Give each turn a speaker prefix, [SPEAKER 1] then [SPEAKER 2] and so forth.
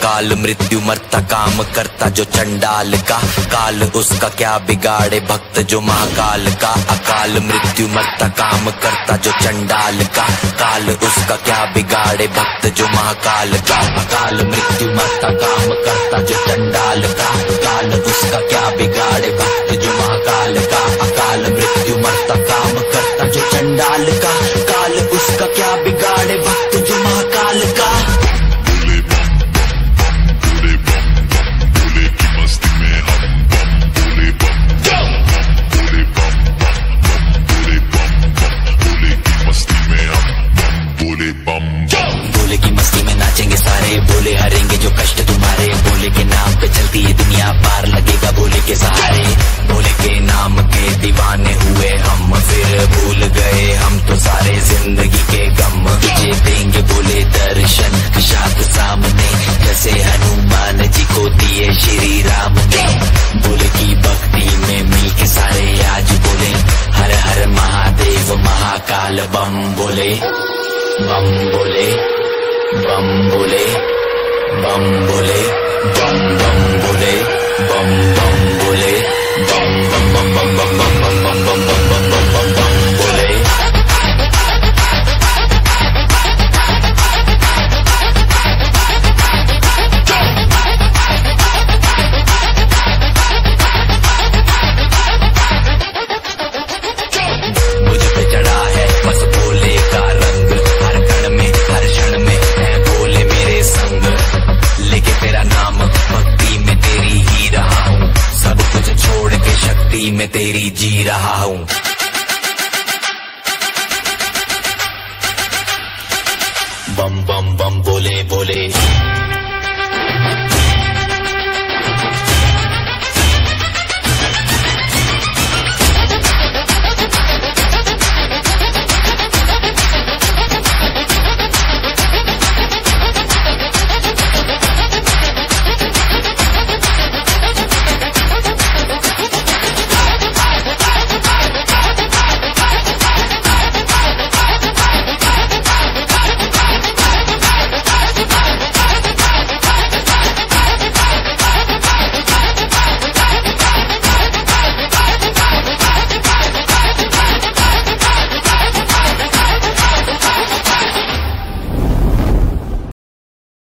[SPEAKER 1] अकाल मृत्यु मरता काम करता जो चंडाल का। काल उसका क्या बिगाड़े भक्त जो महाकाल का। अकाल मृत्यु मरता काम करता जो चंडाल का। काल उसका क्या बिगाड़े भक्त जो महाकाल का। अकाल मृत्यु मरता काम करता जो चंडाल का। काल उसका क्या बिगाड़े तो सारे ज़िंदगी के गम तुझे देंगे बोले दर्शन। निषाद सामने, जैसे हनुमान जी को दिए श्री राम ने। बोले की भक्ति में मिल के सारे आज बोले। हर हर महादेव महाकाल बम बोले। बम बोले बम बोले बम बोले। तेरी जी रहा हूँ। बम बम बम बोले बोले।